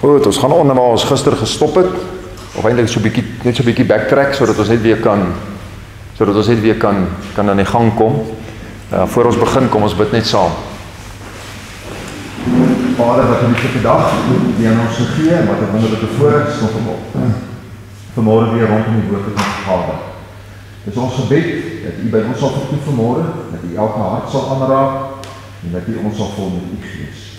Goed, ons gaan onder waar ons gister gestop het of eintlik so 'n bietjie net so 'n bietjie backtrack sodat ons net weer kan sodat ons net weer kan kan aan die gang kom. Uh voor ons begin kom ons bid net saam. Vader wat in hierdie dag die aan ons gegee en wat 'n wonderlike voorreg is om op vanmôre weer rondom die woord te kan vergader. Dis ons gebed dat U by ons sal vertoef vanmôre, dat U elke hart sal aanraak en dat U ons sal vul met U gees.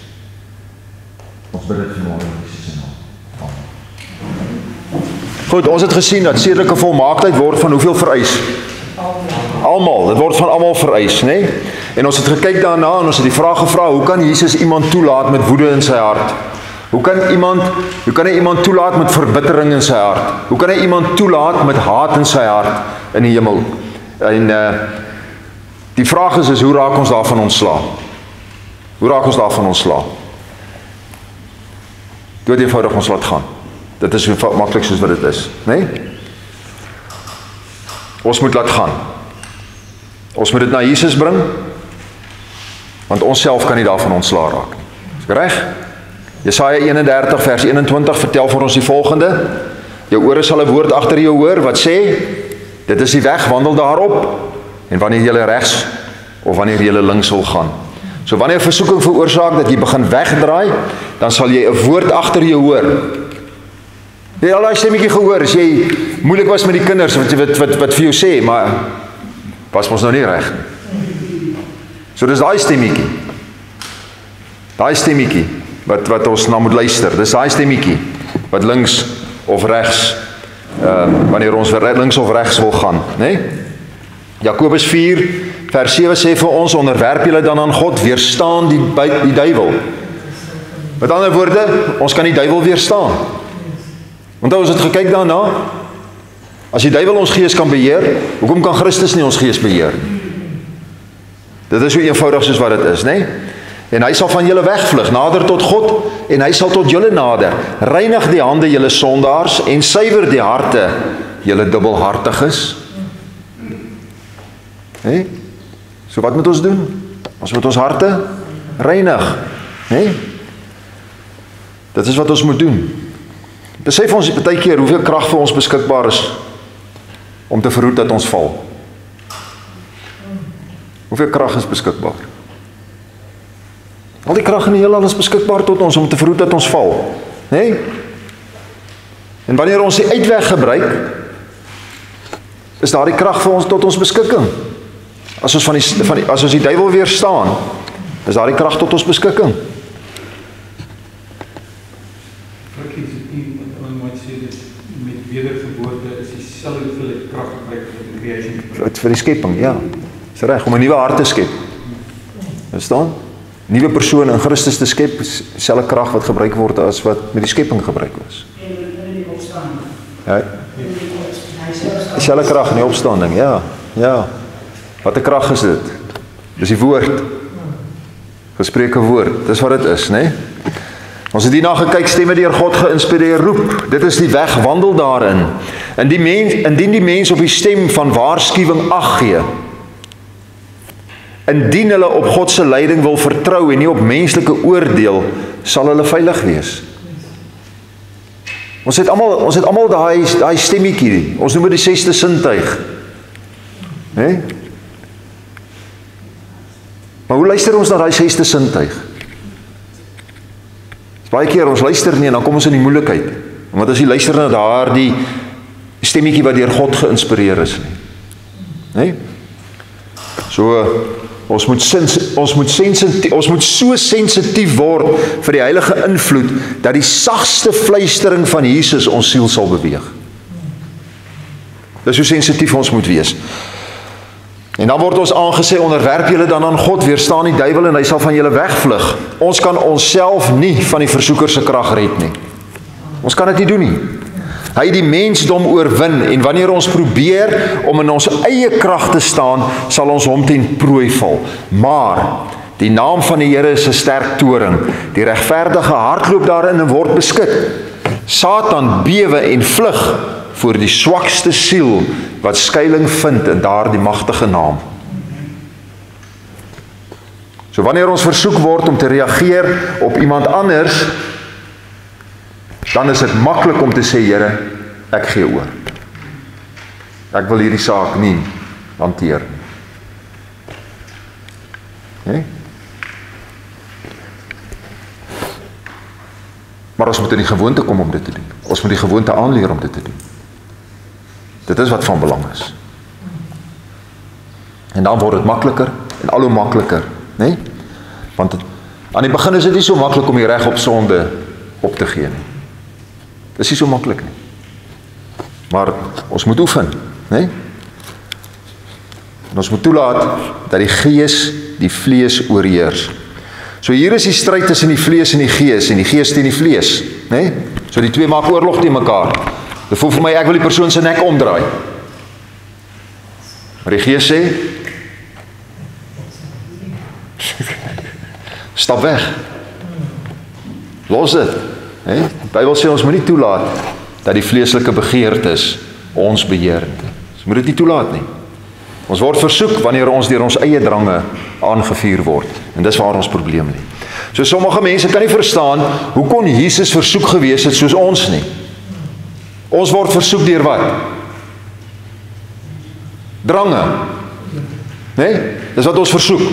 Ons bid dit vanmôre in Jesus se naam. Amen. Goed, ons het gesien dat sedelike volmaaktheid word van hoeveel vereis? Almal. Dit word van almal vereis, nê? Nee? En ons het gekyk daarna en ons het die vraag gevra, hoe kan Jesus iemand toelaat met woede in sy hart? Hoe kan iemand, hoe kan hy iemand toelaat met verbittering in sy hart? Hoe kan hy iemand toelaat met haat in sy hart in die hemel? En uh die vraag is is hoe raak ons daarvan ontslaa? Hoe raak ons daarvan ontslaa? Dood eenvoudig ons laat gaan. Dit is so maklik soos wat dit is, né? Nee? Ons moet laat gaan. Ons moet dit na Jesus bring. Want ons self kan nie daarvan ontslaa raak nie. Is reg? Jesaja 31 vers 21 vertel vir ons die volgende: Jou ore sal 'n woord agter jou hoor wat sê: Dit is die weg, wandel daarop. En wanneer jy regs of wanneer jy links wil gaan. So wanneer versoeking veroorsaak dat jy begin wegdraai, dan sal jy 'n woord agter jou hoor. Jy al daai stemmetjie gehoor as jy moeilik was met die kinders wat jy wat wat wat vir jou sê, maar was mos nou nie reg nie. So dis daai stemmetjie. Daai stemmetjie wat wat ons na moet luister. Dis daai stemmetjie wat links of regs ehm uh, wanneer ons vir links of regs wil gaan, nê? Nee? Jakobus 4 vers 7 sê vir ons onderwerp julle dan aan God, weerstaan die die duiwel. Met ander woorde, ons kan die duiwel weerstaan. Want ons het gekyk daarna. As die duiwel ons gees kan beheer, hoekom kan Christus nie ons gees beheer nie? Dit is so eenvoudig soos wat dit is, nê? Nee? En hy sal van julle wegvlug, nader tot God en hy sal tot julle nader. Reinig die hande julle sondaars en suiwer die harte julle dubbelhartiges. Hè? Hey? So wat moet ons doen? Ons moet ons harte reinig, hè? Hey? Dit is wat ons moet doen. Besef ons baie keer hoeveel krag vir ons beskikbaar is om te verhoed dat ons val. Hoeveel krag is beskikbaar? Al die krag in die heelal is beskikbaar tot ons om te verhoed dat ons val, nê? Nee? En wanneer ons die uitweg gebruik, is daardie krag vir ons tot ons beskikking. As ons van die van die as ons die duiwel weerstaan, is daardie krag tot ons beskikking. Vir die skepping, ja. Dis reg om 'n nuwe hart te skep. Verstaan? nuwe persoon in Christus te skep, dieselfde krag wat gebruik word as wat met die skepping gebruik was. Ja. Dieselfde krag in die opstanding, ja. Ja. Wat 'n krag is dit? Dis die woord. Gespreeke woord. Dis wat dit is, né? Nee? Ons het hierna gekyk stemme deur God geïnspireer roep. Dit is die weg wandel daarin. In die mens indien die mens op die stem van waarskuwing ag gee, Indien hulle op God se leiding wil vertrou en nie op menslike oordeel, sal hulle veilig wees. Ons het almal ons het almal daai daai stemmetjie. Ons noem dit die sesde sintuig. Nee? Maar hoe luister ons na daai sesde sintuig? Baie keer ons luister nie en dan kom ons in die moeilikheid. Want as jy luister na daardie stemmetjie wat deur God geïnspireer is nie. Né? Nee? So Ons moet sens, ons moet sensitief ons moet so sensitief word vir die heilige invloed dat die sagste fluistering van Jesus ons siel sal beweeg. Dis hoe sensitief ons moet wees. En dan word ons aangesê onderwerp julle dan aan God, weerstaan die duiwel en hy sal van julle wegvlug. Ons kan onsself nie van die versoeker se krag red nie. Ons kan dit nie doen nie. Hy het die mensdom oorwin en wanneer ons probeer om in ons eie krag te staan, sal ons hom ten prooi val. Maar die naam van die Here is 'n sterk toring. Die regverdige hardloop daarin en word beskik. Satan bewe en vlug voor die swakste siel wat skuilings vind in daardie magtige naam. So wanneer ons versoek word om te reageer op iemand anders dan is dit maklik om te sê Here, ek gee oor. Ek wil hierdie saak nie hanteer nie. Nee? Maar ons moet in die gewoonte kom om dit te doen. Ons moet die gewoonte aanleer om dit te doen. Dit is wat van belang is. En dan word dit makliker en al hoe makliker, né? Nee? Want het, aan die begin is dit nie so maklik om die reg op sonde op te gee nie. Dit is nie so maklik nie. Maar ons moet oefen, né? Nee? Ons moet toelaat dat die gees die vlees oorheers. So hier is die stryd tussen die vlees en die gees en die gees teen die vlees, né? Nee? So die twee maak oorlog teen mekaar. Dit voel vir my ek wil die persoon se nek omdraai. Maar die gees sê stap weg. Los dit. Hè? Die Bybel sê ons moet nie toelaat dat die vleeslike begeertes ons beheer nie. Ons moet dit nie toelaat nie. Ons word versoek wanneer ons deur ons eie drange aangevuur word. En dis waar ons probleem lê. So sommige mense kan nie verstaan hoe kon Jesus versoek gewees het soos ons nie. Ons word versoek deur wat? Drange. Né? Nee? Dis wat ons versoek.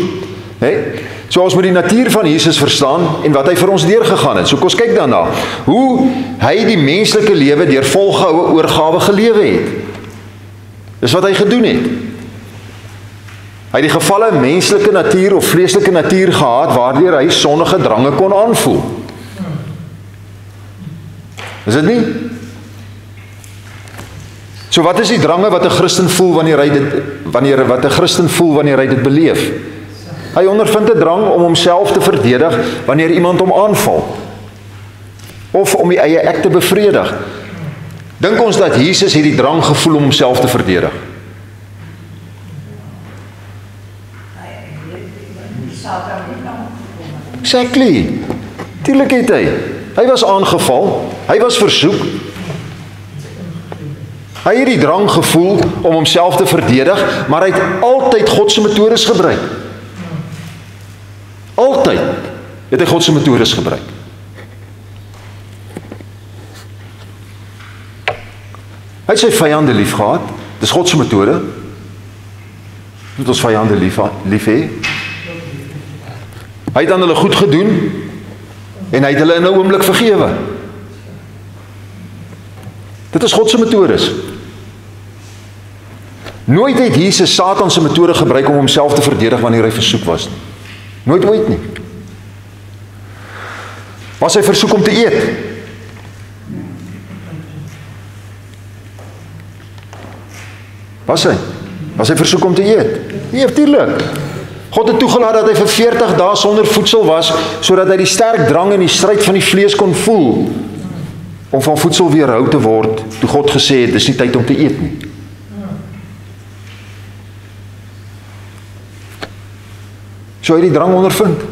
Né? Nee? So ons moet die natuur van Jesus verstaan en wat hy vir ons deurgegaan het. So kom ons kyk daarna. Hoe hy die menslike lewe deur volgehoue oorgawe gelewe het. Dis wat hy gedoen het. Hy het die gevalle menslike natuur of vleeslike natuur gehad waardeur hy sondige drange kon aanvoel. Is dit nie? So wat is die drange wat 'n Christen voel wanneer hy dit wanneer wat 'n Christen voel wanneer hy dit beleef? Hy ondervind 'n drang om homself te verdedig wanneer iemand hom aanval. Of om die eie ek te bevredig. Dink ons dat Jesus hierdie drang gevoel om homself te verdedig? Exactly. Tuurlik het hy. Hy was aangeval. Hy was versoek. Hy het die drang gevoel om homself te verdedig, maar hy het altyd God se metodes gebruik. Altyd het hy God se metodes gebruik. Hy het sy vyande liefgehad. Dis God se metode. Moet ons vyande lief lief hê. Hy het aan hulle goed gedoen en hy het hulle in 'n oomblik vergewe. Dit is God se metodes. Nooit het Jesus Satan se metode gebruik om homself te verdedig wanneer hy versoek was nie. Nooit ooit nie. Was hy versoek om te eet? Was hy? Was hy versoek om te eet? Nee, natuurlik. God het toegelaat dat hy vir 40 dae sonder voedsel was sodat hy die sterk drang en die stryd van die vlees kon voel om van voedsel weerhou te word toe God gesê het dis nie tyd om te eet nie. So hy het die drang ondervind.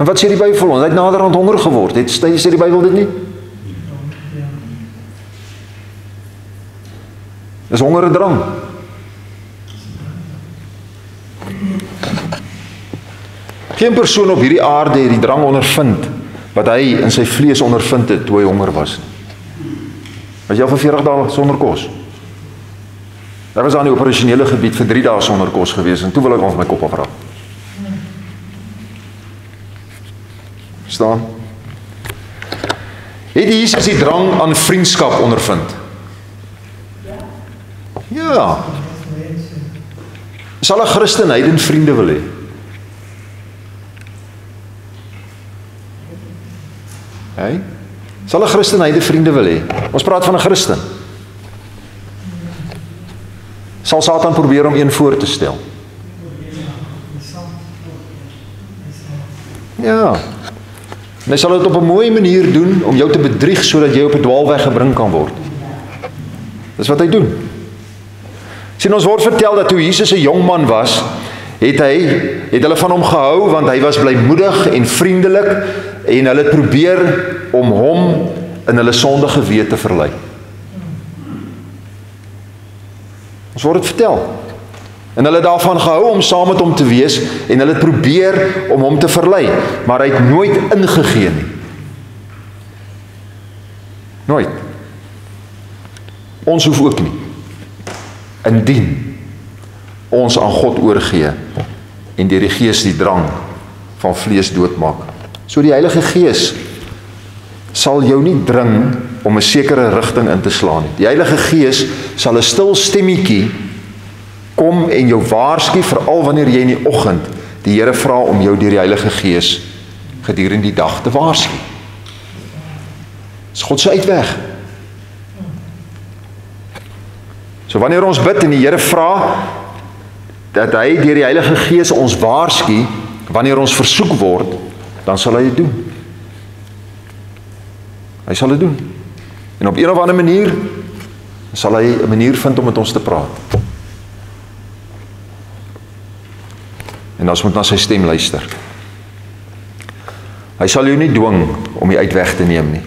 En wat sê die Bybel? Hy het naderhand honger geword. Het sê die Bybel dit nie? Dis honger en drang. Geen persoon op hierdie aarde het die drang ondervind wat hy in sy vlees ondervind het toe hy honger was. Was jy al vir 40 dae sonder kos? Daar was aan die operasionele gebied vir 3 dae sonder kos gewees en toe wil ek ons my kop afraak. Staan. Het Jesus die drang aan vriendskap ondervind? Ja. Sal 'n Christen heiden vriende wil hê? Hey? Sal 'n Christen heide vriende wil hê? Ons praat van 'n Christen. Sal Satan probeer om een voor te stel? Ja. En hy sal dit op 'n mooi manier doen om jou te bedrieg sodat jy op 'n dwaalweg gebring kan word. Dis wat hy doen. Sien ons word vertel dat toe Jesus 'n jong man was, het hy het hulle van hom gehou want hy was blymoedig en vriendelik en hulle het probeer om hom in hulle sondige wete te verlei. Ons word dit vertel. En hulle het daarvan gehou om saam met hom te wees en hulle het probeer om hom te verlei, maar hy het nooit ingegee nie. Nooit. Ons hoef ook nie. Indien ons aan God oorgee en deur die Gees die drang van vlees doodmaak. So die Heilige Gees sal jou nie dring om 'n sekere rigting in te slaan nie. Die Heilige Gees sal 'n stil stemmetjie kom en jou waarsku veral wanneer jy in die oggend die Here vra om jou deur die Heilige Gees gedurende die dag te waarsku. Dis God se uitweg. So wanneer ons bid en die Here vra dat hy deur die Heilige Gees ons waarsku wanneer ons versoek word, dan sal hy dit doen. Hy sal dit doen. En op een of ander manier sal hy 'n manier vind om met ons te praat. En ons moet na sy stem luister. Hy sal jou nie dwing om die uitweg te neem nie.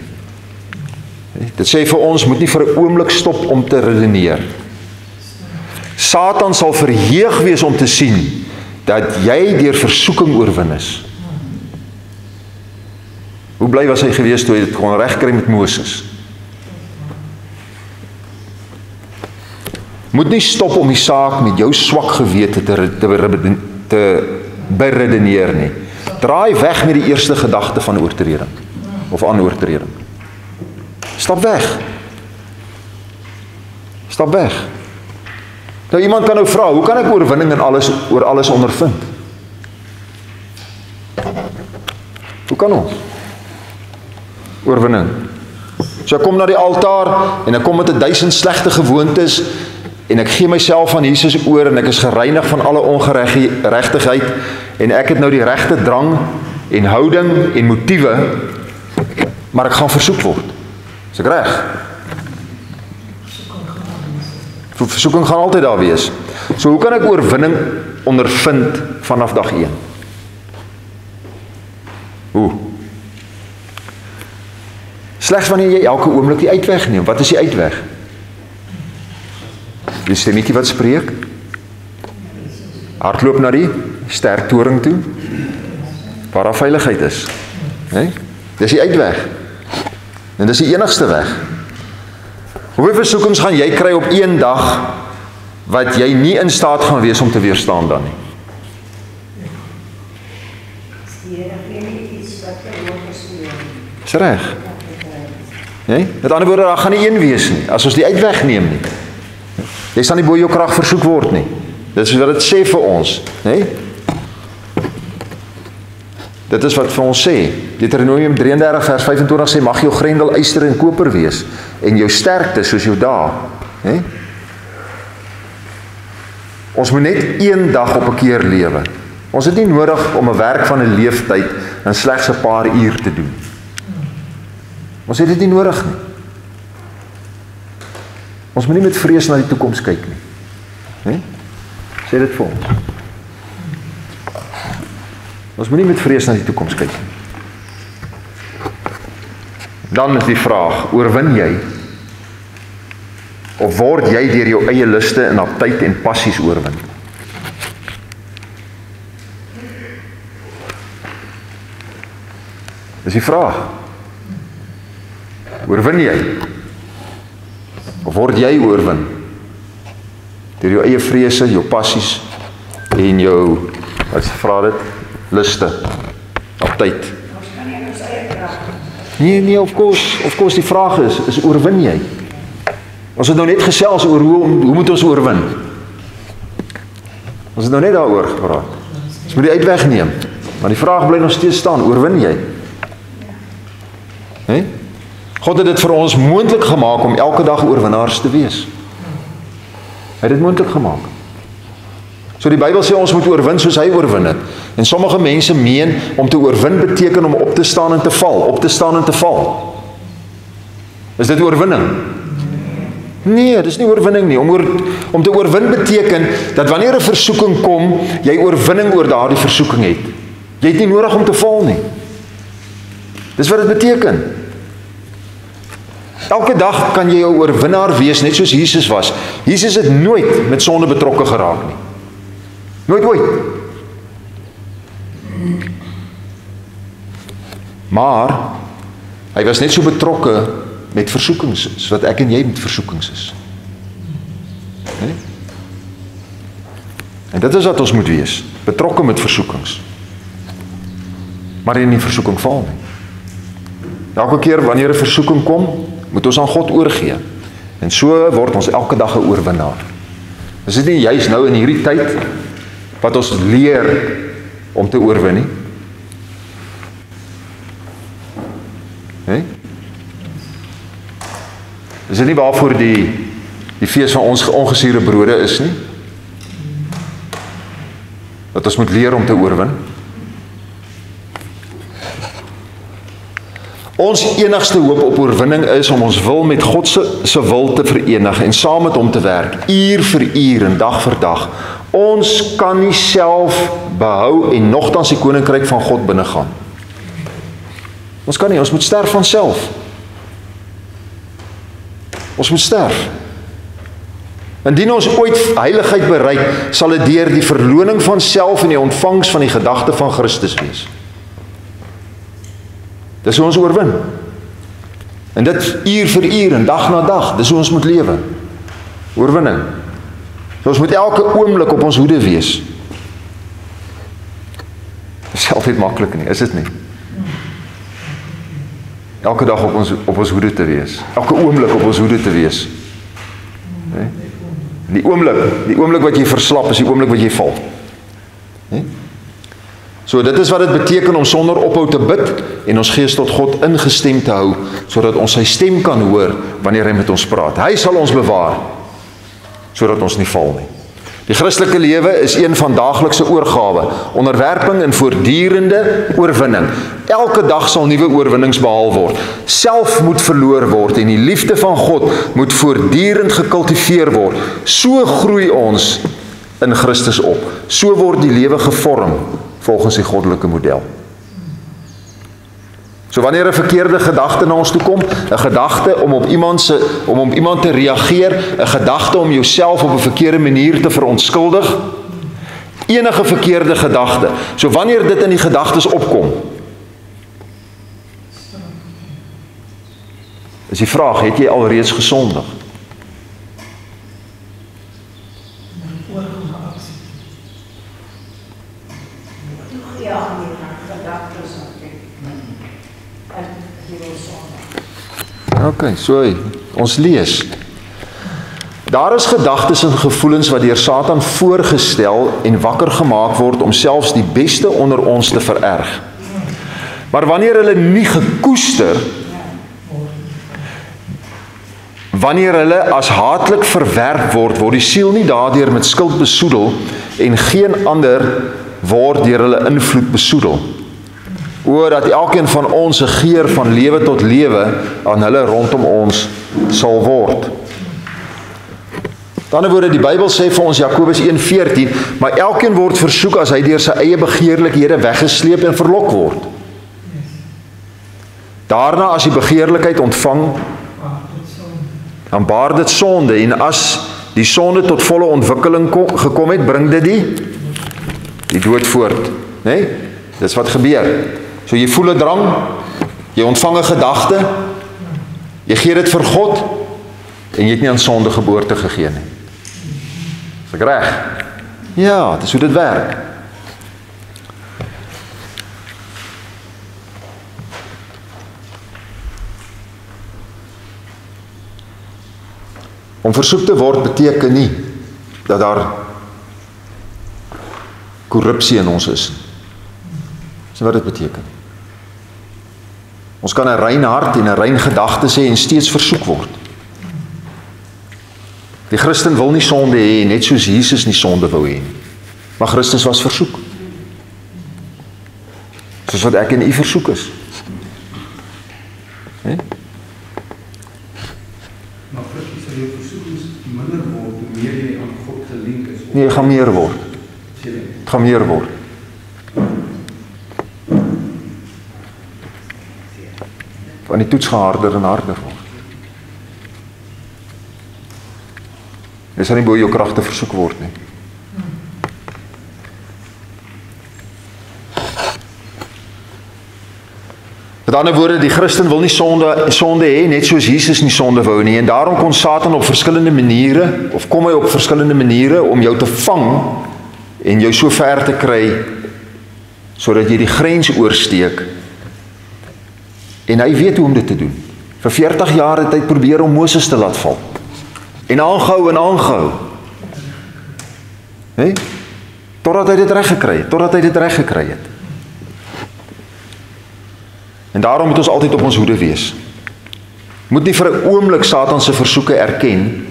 Dit sê vir ons moet nie vir 'n oomblik stop om te redeneer. Satan sal verheug wees om te sien dat jy deur versoeking oorwin is. Hoe bly was hy gewees toe hy dit kon regkry met Moses? Moet nie stop om die saak met jou swak gewete te te, te beredeneer nie. Draai weg met die eerste gedagte van oortreding of aan oortreding. Stap weg. Stap weg. Nou iemand kan nou vra, hoe kan ek oorwinning in alles oor alles ondervind? Hoe kan ons? oorwinning. So ek kom na die altaar en ek kom met 'n duisend slegte gewoontes en ek gee myself aan Jesus oor en ek is gereinig van alle ongeregtigheid en ek het nou die regte drang en houding en motiewe maar ek gaan versoek word. Is ek reg? Versoeking gaan altyd daar wees. So hoe kan ek oorwinning ondervind vanaf dag 1? Hoe? Slegs wanneer jy elke oomblik die uitweg neem. Wat is die uitweg? Die stemmetjie wat spreek. Hardloop na die sterk toring toe. Waar daar veiligheid is. Hè? Dis die uitweg. En dis die enigste weg. Hoeveel versoekings gaan jy kry op een dag wat jy nie in staat gaan wees om te weerstaan dan nie? Dis reg. Nee? Met ander woorde, daar gaan nie een wees nie as ons die uitweg neem nie. Jy sal nie bo jou krag versoek word nie. Dis wat dit sê vir ons, nê? Nee? Dit is wat vir ons sê. Deuteronomium 33 vers 25 sê mag jou grendel yster en koper wees en jou sterkte soos jou dae, nê? Nee? Ons moet net een dag op 'n keer lewe. Ons het nie nodig om 'n werk van 'n leeftyd in slegs 'n paar uur te doen. Ons het dit nie nodig nie. Ons moet nie met vrees na die toekoms kyk nie. Hè? Sê dit vir ons. Ons moet nie met vrees na die toekoms kyk nie. Dan is die vraag, oorwin jy of word jy deur jou eie luste en aptyd en passies oorwin? Dis die vraag. Oorwin jy? Word jy oorwin? Deur jou eie vrese, jou passies en jou wat se vra dit? Luste. Aptyd. Nee nee, of course, of course die vraag is, is oorwin jy? Ons het nou net gesels oor hoe hoe moet ons oorwin? Ons het nou net daaroor gepraat. Ons moet die uitweg neem. Maar die vraag bly nog steeds staan, oorwin jy? Hè? Hey? God het dit vir ons moontlik gemaak om elke dag oorwinnaars te wees. Hy het dit moontlik gemaak. So die Bybel sê ons moet oorwin soos hy oorwin het. En sommige mense meen om te oorwin beteken om op te staan en te val, op te staan en te val. Is dit oorwinning? Nee, dis nie oorwinning nie. Om oor, om te oorwin beteken dat wanneer 'n versoeking kom, jy oorwinning oor daardie versoeking het. Jy het nie nodig om te val nie. Dis wat dit beteken. Elke dag kan jy 'n oorwinnaar wees net soos Jesus was. Jesus het nooit met sonde betrokke geraak nie. Nooit ooit. Maar hy was net so betrokke met versoekings is, wat ek en jy met versoekings is. Nee? En dit is wat ons moet wees, betrokke met versoekings. Maar in die versoeking val nie. Elke keer wanneer 'n versoeking kom, moet ons aan God oorgee. En so word ons elke dag 'n oorwinnaar. Is dit nie juis nou in hierdie tyd wat ons leer om te oorwin nie? Hè? Is dit nie waarvoor die die fees van ons ongesuurde brode is nie? Dat ons moet leer om te oorwin. Ons enigste hoop op oorwinning is om ons wil met God se se wil te verenig en saam met hom te werk, uur vir uur en dag vir dag. Ons kan nie self behou en nogtans die koninkryk van God binnegaan. Ons kan nie, ons moet sterf van self. Ons moet sterf. Indien ons ooit heiligheid bereik, sal dit deur die verloning van self en die ontvangs van die gedagte van Christus wees. Dis hoe ons oorwin. En dit uur vir uur en dag na dag, dis hoe ons moet lewe. Oorwinning. So ons moet elke oomblik op ons hoede wees. Dis nie maklik nie, is dit nie? Elke dag op ons op ons hoede te wees. Elke oomblik op ons hoede te wees. Hè? Die oomblik, die oomblik wat jy verslap is die oomblik wat jy val. Hè? So dit is wat dit beteken om sonder ophou te bid en ons gees tot God ingestem te hou sodat ons sy stem kan hoor wanneer hy met ons praat. Hy sal ons bewaar sodat ons nie val nie. Die Christelike lewe is een van daaglikse oorgawe, onderwerping en voortdurende oorwinning. Elke dag sal nuwe oorwinnings behaal word. Self moet verloor word en die liefde van God moet voortdurend gekultiveer word. So groei ons in Christus op. So word die lewe gevorm volgens die goddelike model. So wanneer 'n verkeerde gedagte na ons toe kom, 'n gedagte om op iemand se om op iemand te reageer, 'n gedagte om jouself op 'n verkeerde manier te verontskuldig, enige verkeerde gedagte. So wanneer dit in die gedagtes opkom, is die vraag, het jy alreeds gesondig? OK, so ons lees. Daar is gedagtes en gevoelens wat deur Satan voorgestel en wakker gemaak word om selfs die beste onder ons te vererg. Maar wanneer hulle nie gekoester wanneer hulle as haatlik verwerp word, word die siel nie daardeur met skuld besoedel en geen ander word deur hulle invloed besoedel oor dat elkeen van ons 'n geur van lewe tot lewe aan hulle rondom ons sal word. Dan word die Bybel sê vir ons Jakobus 1:14, maar elkeen word versoek as hy deur sy eie begeerlikhede weggesleep en verlok word. Daarna as die begeerlikheid ontvang, dan baar dit sonde en as die sonde tot volle ontwikkeling kom, gekom het, bring dit die die dood voort, né? Nee? Dis wat gebeur. So jy voel 'n drang, jy ontvang 'n gedagte, jy gee dit vir God en jy het nie aan sonde geboorte gegee nie. Is ek reg? Ja, dis hoe dit werk. Om versoek te word beteken nie dat daar korrupsie in ons is. Dis wat dit beteken. Ons kan 'n rein hart en 'n rein gedagte hê en steeds versoek word. Die Christen wil nie sonde hê net soos Jesus nie sonde wou hê nie. Maar Christus was versoek. Soos wat ek en u versoek is. Hè? Maar Christus sê jou versoekings minder word hoe meer jy aan God gelink is. Nee, gaan meer word. Gaan meer word. Van die toets geharder en harder word. Jy sal nie bo jou kragte versoek word nie. Met ander woorde, die Christen wil nie sonde sonde hê net soos Jesus nie sonde wou nie en daarom kon Satan op verskillende maniere of kom hy op verskillende maniere om jou te vang en jou so ver te kry sodat jy die grens oorsteek. En hy weet hoe om dit te doen. Vir 40 jaar het hy probeer om Moses te laat val. En aangehou en aangehou. Hè? Hey? Totdat hy dit reg gekry het, totdat hy dit reg gekry het. En daarom moet ons altyd op ons hoede wees. Moet nie vir 'n oomblik Satan se versoeke erken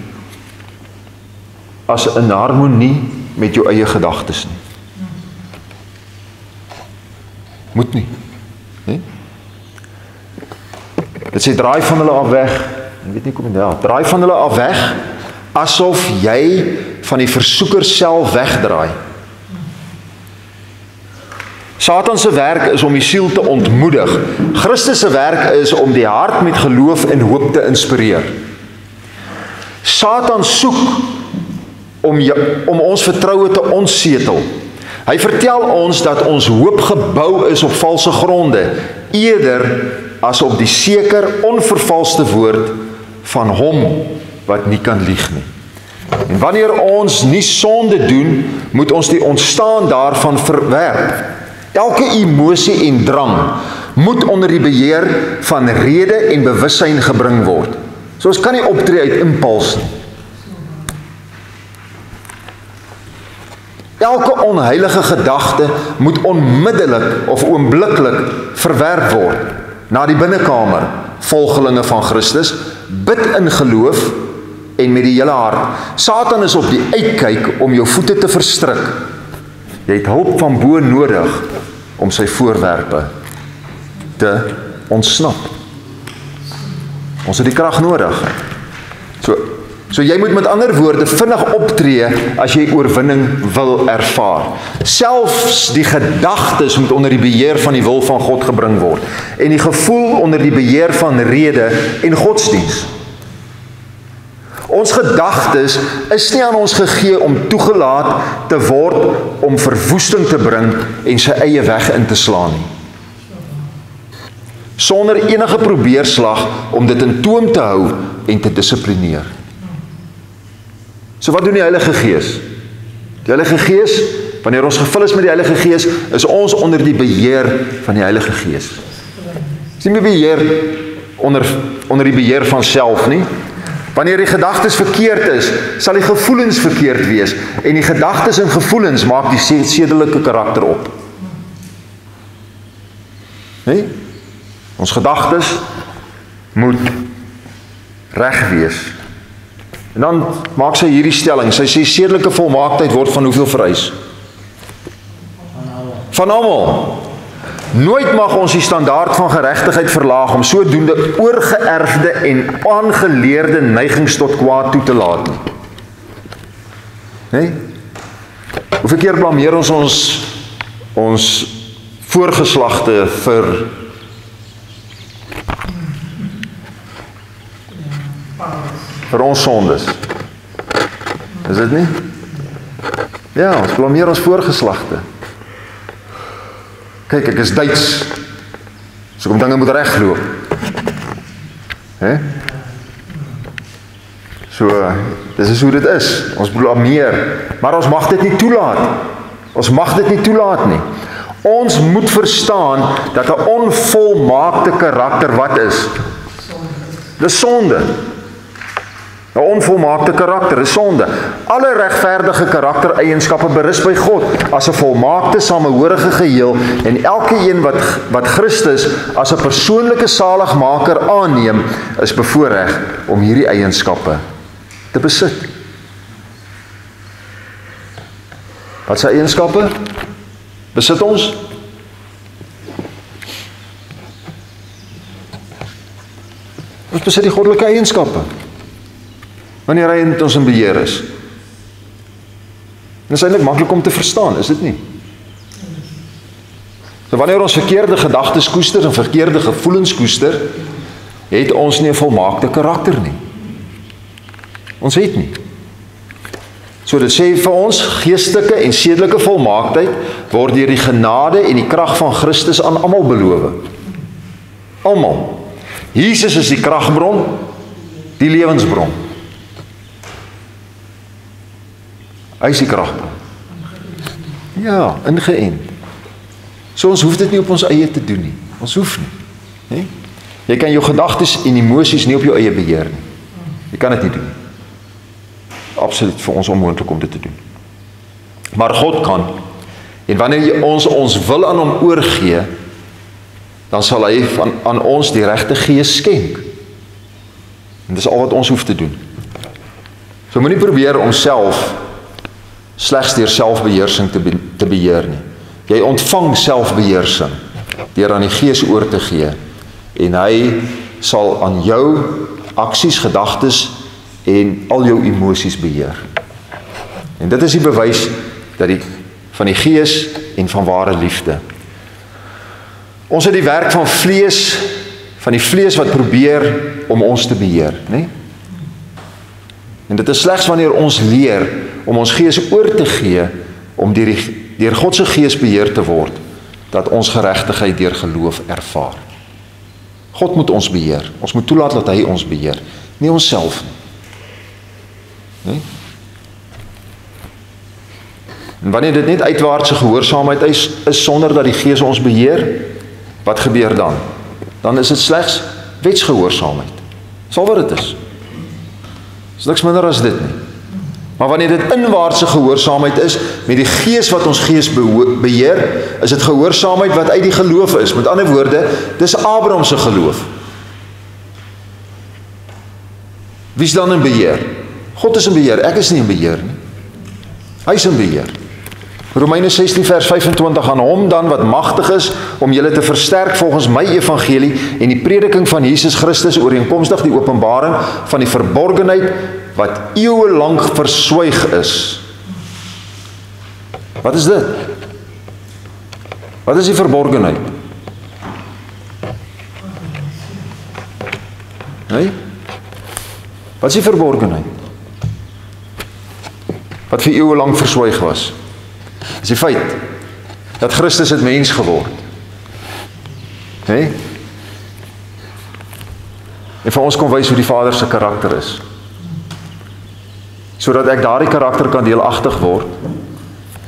as 'n harmonie met jou eie gedagtes nie. Moet nie. Hè? Dit sê draai van hulle af weg. Ek weet nie kom dit daar. Draai van hulle af weg asof jy van die versoeker self wegdraai. Satan se werk is om die siel te ontmoedig. Christus se werk is om die hart met geloof en hoop te inspireer. Satan soek om jou, om ons vertroue te ontsetel. Hy vertel ons dat ons hoop gebou is op valse gronde eerder as op die seker onvervalste woord van hom wat nie kan lieg nie. En wanneer ons nie sonde doen, moet ons die ontstaan daarvan verwerp. Elke emosie en drang moet onder die beheer van rede en bewussyn gebring word. So ons kan nie optree uit impuls nie. Elke onheilige gedagte moet onmiddellik of oombliklik verwerp word na die binnekamer, volgelinge van Christus, bid in geloof en met die hele hart. Satan is op die uitkyk om jou voete te verstrik. Jy het hulp van bo nodig om sy voorwerpe te ontsnap. Ons het die krag nodig. So so jy moet met ander woorde vinnig optree as jy oorwinning wil ervaar. Selfs die gedagtes moet onder die beheer van die wil van God gebring word en die gevoel onder die beheer van rede en godsdiens. Ons gedagtes is nie aan ons gegee om toegelaat te word om verwoesting te bring en sy eie weg in te slaan nie. Sonder enige probeerslag om dit in toom te hou en te dissiplineer. So wat doen die Heilige Gees? Die Heilige Gees, wanneer ons gevul is met die Heilige Gees, is ons onder die beheer van die Heilige Gees. Dis nie meer beheer onder onder die beheer van self nie, Wanneer die gedagtes verkeerd is, sal die gevoelens verkeerd wees en die gedagtes en gevoelens maak die sedelike karakter op. Nee? Ons gedagtes moet reg wees. En dan maak sy hierdie stelling, sy sê sedelike volmaaktheid word van hoeveel vereis? Van almal. Nooit mag ons die standaard van geregtigheid verlaag om sodoende oorgeerfde en aangeleerde neigings tot kwaad toe te laat nie. Nee? Hoeveel keer blameer ons ons ons voorgeslagte vir vir ons sondes? Is dit nie? Ja, ons blameer ons voorgeslagte. Kyk, ek is Duits. So kom dinge moet regloop. Hè? So, dis is hoe dit is. Ons blameer, maar ons mag dit nie toelaat. Ons mag dit nie toelaat nie. Ons moet verstaan dat 'n onvolmaakte karakter wat is? Dis sonde. 'n onvolmaakte karakter is sonde. Alle regverdige karaktereienskappe berus by God as 'n volmaakte samehorige geheel en elke een wat wat Christus as 'n persoonlike saligmaker aanneem, is bevoordeel om hierdie eienskappe te besit. Wat se eienskappe besit ons? Ons besit die goddelike eienskappe wanneer hy in ons in beheer is. Dit is eintlik maklik om te verstaan, is dit nie? So wanneer ons verkeerde gedagtes koester en verkeerde gevoelens koester, het ons nie 'n volmaakte karakter nie. Ons het nie. So dit sê vir ons geestelike en sedelike volmaaktheid word deur die genade en die krag van Christus aan almal beloof. Almal. Jesus is die kragbron, die lewensbron. Hy is die kragbron. Ja, ingeënt. So ons hoef dit nie op ons eie te doen nie. Ons hoef nie. Hè? Jy kan jou gedagtes en emosies nie op jou eie beheer nie. Jy kan dit nie doen. Absoluut vir ons onmoontlik om dit te doen. Maar God kan. En wanneer ons ons wil aan hom oorgee, dan sal hy van aan ons die regte gees skenk. En dis al wat ons hoef te doen. So moenie probeer om self slegs deur selfbeheersing te be te beheer nie. Jy ontvang selfbeheersing deur aan die Gees oor te gee en hy sal aan jou aksies, gedagtes en al jou emosies beheer. En dit is die bewys dat die van die Gees en van ware liefde. Ons het die werk van vlees van die vlees wat probeer om ons te beheer, nê? En dit is slegs wanneer ons leer om ons gees oor te gee om deur die deur God se gees beheer te word dat ons geregtigheid deur geloof ervaar. God moet ons beheer. Ons moet toelaat dat hy ons beheer, nie onsself nie. Nee? En wanneer dit net uitwaartse gehoorsaamheid is, is sonder dat die Gees ons beheer, wat gebeur dan? Dan is dit slegs wetsgehoorsaamheid. Sal wat dit is. Dis niks minder as dit nie. Maar wanneer dit inwaartse gehoorsaamheid is met die Gees wat ons gees beheer, is dit gehoorsaamheid wat uit die geloof is. Met ander woorde, dis Abraham se geloof. Wie's dan in beheer? God is in beheer. Ek is nie in beheer nie. Hy is in beheer. Romeine 16 vers 25 aan hom dan wat magtig is om julle te versterk volgens my evangelie en die prediking van Jesus Christus ooreenkomstig die openbaring van die verborgenheid wat eeue lank verswyg is. Wat is dit? Wat is die verborgenheid? Nee? Wat is die verborgenheid? Wat vir eeue lank verswyg was? is die feit dat Christus het mens geword. Hè? Nee? En vir ons kom wys hoe die Vader se karakter is. Sodat ek daardie karakter kan deelagtig word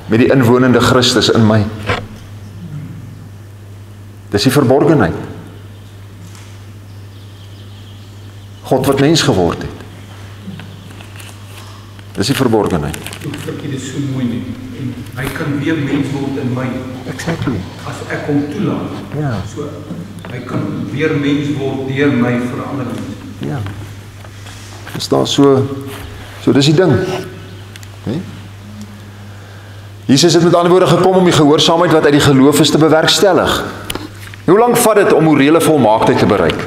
met die inwonende Christus in my. Dis die verborgenheid. God wat mens geword het. Dis die verborgenheid. Ek dit is so mooi nie. En hy kan weer mens word in my. Exactly. As ek hom toelaat. Ja. So hy kan weer mens word deur my verander. Ja. Dis daar so so dis die ding. Hè? Jesus het met ander woorde gekom om die gehoorsaamheid wat uit die geloof is te bewerkstellig. Hoe lank vat dit om morele volmaaktheid te bereik?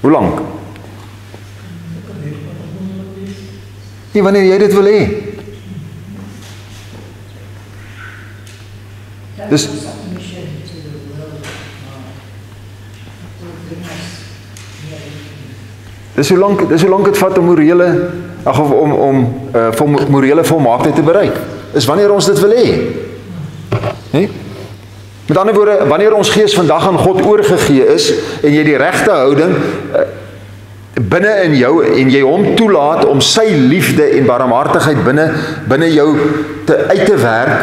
Hoe lank? Nie wanneer jy dit wil hê. Dis Dis hoe lank dis hoe lank dit vat om morele ag of om om uh vol morele volmaaktheid te bereik. Is wanneer ons dit wil hê. Hè? Met ander woorde, wanneer ons gees vandag aan God oorgegee is en jy die regte houding uh, binne in jou en jy hom toelaat om sy liefde en barmhartigheid binne binne jou te uit te werk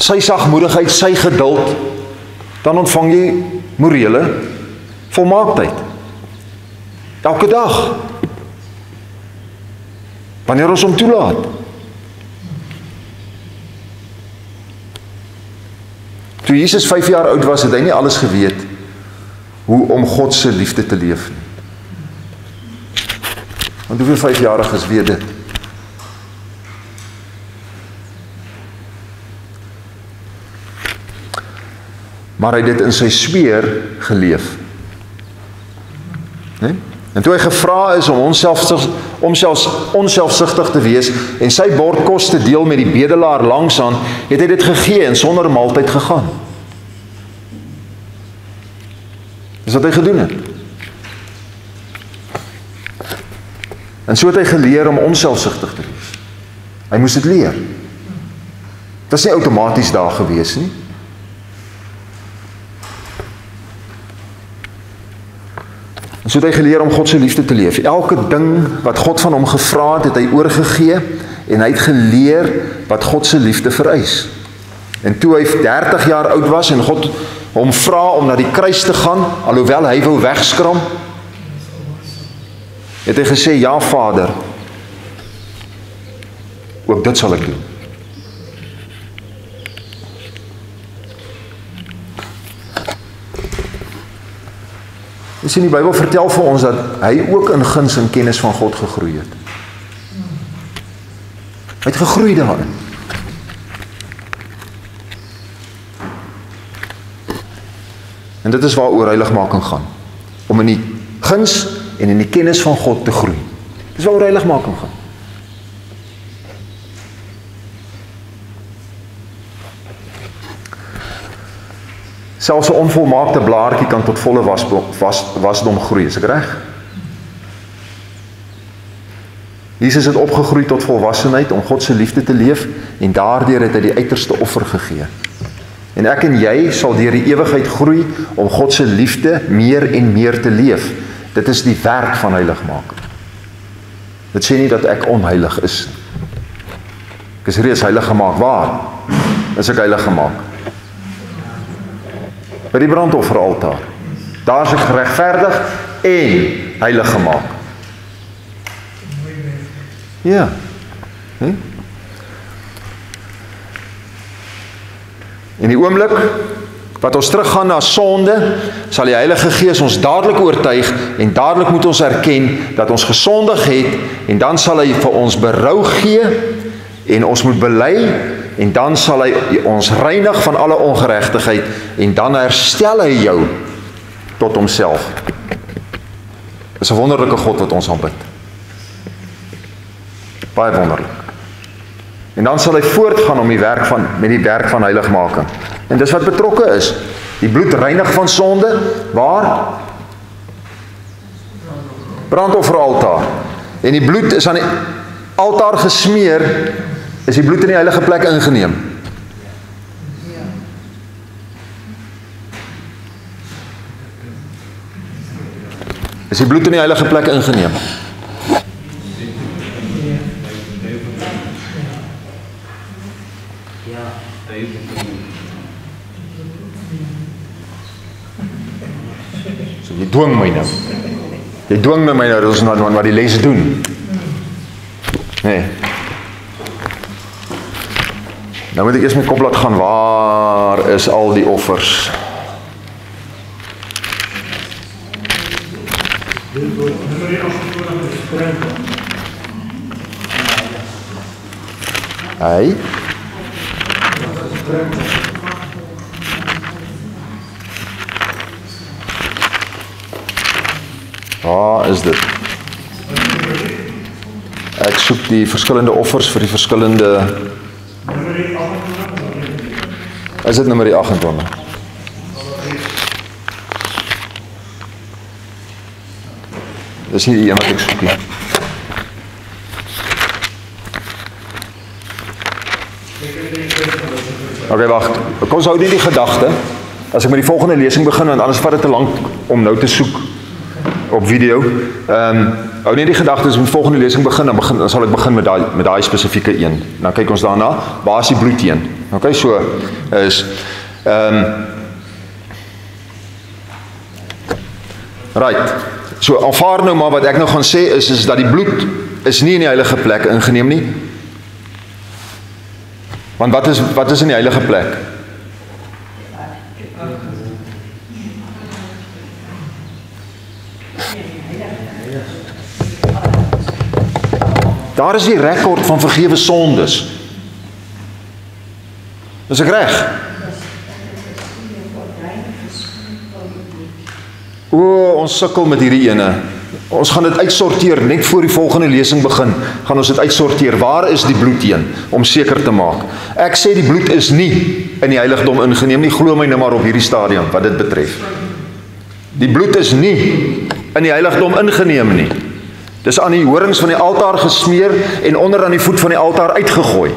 sy sagmoedigheid, sy geduld dan ontvang jy morele volmaaktheid elke dag wanneer ons hom toelaat toe Jesus 5 jaar oud was het hy nie alles geweet hoe om God se liefde te leef nie Want hoeveel 5-jariges weet dit? Maar hy het dit in sy sweer geleef. Né? Nee? En toe hy gevra is om homself om selfs onselfsugtig te wees en sy bord kos te deel met die bedelaar langs aan, het hy dit gegee en sonder maaltyd gegaan. Dis wat hy gedoen het. En so het hy geleer om onselfsugtig te wees. Hy moes dit leer. Dit was nie outomaties daar gewees nie. En so het hy geleer om God se liefde te leef. Elke ding wat God van hom gevra het, het hy oorgegee en hy het geleer wat God se liefde vereis. En toe hy 30 jaar oud was en God hom vra om na die kruis te gaan, alhoewel hy wou wegskram, het hy gesê ja Vader. Ook dit sal ek doen. Jy sien die Bybel vertel vir ons dat hy ook in guns en kennis van God gegroei het. Hy het gegroei daarin. En dit is waaroor heiligmaking gaan. Om in die guns en in die kennis van God te groei. Dis waaroor heiligmaking gaan. Selfs 'n onvolmaakte blaartjie kan tot volle was, was wasdom groei, is ek reg? Jesus het opgegroei tot volwassenheid om God se liefde te leef en daardeur het hy die uiterste offer gegee. En ek en jy sal deur die ewigheid groei om God se liefde meer en meer te leef. Dit is die werk van heiligmaking. Dit sê nie dat ek onheilig is nie. Ek is reeds heilig gemaak. Waar? Is ek heilig gemaak? By die brandofferaltaar. Daar is ek geregverdig en heilig gemaak. Ja. Hm? In die oomblik wat ons teruggaan na sonde, sal die Heilige Gees ons dadelik oortuig en dadelik moet ons erken dat ons gesondig het en dan sal hy vir ons berou gee en ons moet bely en dan sal hy ons reinig van alle ongeregtigheid en dan herstel hy jou tot homself. Dis 'n wonderlike God wat ons aanbid. Baie wonderlik. En dan sal hy voortgaan om die werk van met die werk van heiligmaking. En dis wat betrokke is. Die bloed reinig van sonde waar brandofferaltaar. En die bloed is aan die altaar gesmeer Is die bloed in die heilige plek ingeneem? Is die bloed in die heilige plek ingeneem? So, jy dwing my nou. Jy dwing my nou dat ons nou wat die les doen. Nee. Nou moet ek eers my kop laat gaan. Waar is al die offers? Hy. Waar is dit? Ek soek die verskillende offers vir die verskillende Is dit nommer 28? Dis nie die een wat ek soek nie. Okay, wag. Kom ons hou net die gedagte. As ek met die volgende lesing begin want anders vat dit te lank om nou te soek op video. Ehm um, hou net die gedagte as ons met die volgende lesing begin dan begin dan sal ek begin met daai met daai spesifieke een. Dan kyk ons daarna. Waar is die bloed teen? OK, so is ehm um, Right. So aanvaar nou maar wat ek nou gaan sê is is dat die bloed is nie in die heilige plek ingeneem nie. Want wat is wat is in die heilige plek? Daar is die rekord van vergewe sondes. Is ek reg? O, ons sukkel met hierdie ene. Ons gaan dit uitsorteer net voor die volgende lesing begin. Gaan ons dit uitsorteer. Waar is die bloed heen om seker te maak? Ek sê die bloed is nie in die heiligdom ingeneem nie. Glo my nou maar op hierdie stadium wat dit betref. Die bloed is nie in die heiligdom ingeneem nie. Dis aan die horings van die altaar gesmeer en onder aan die voet van die altaar uitgegooi.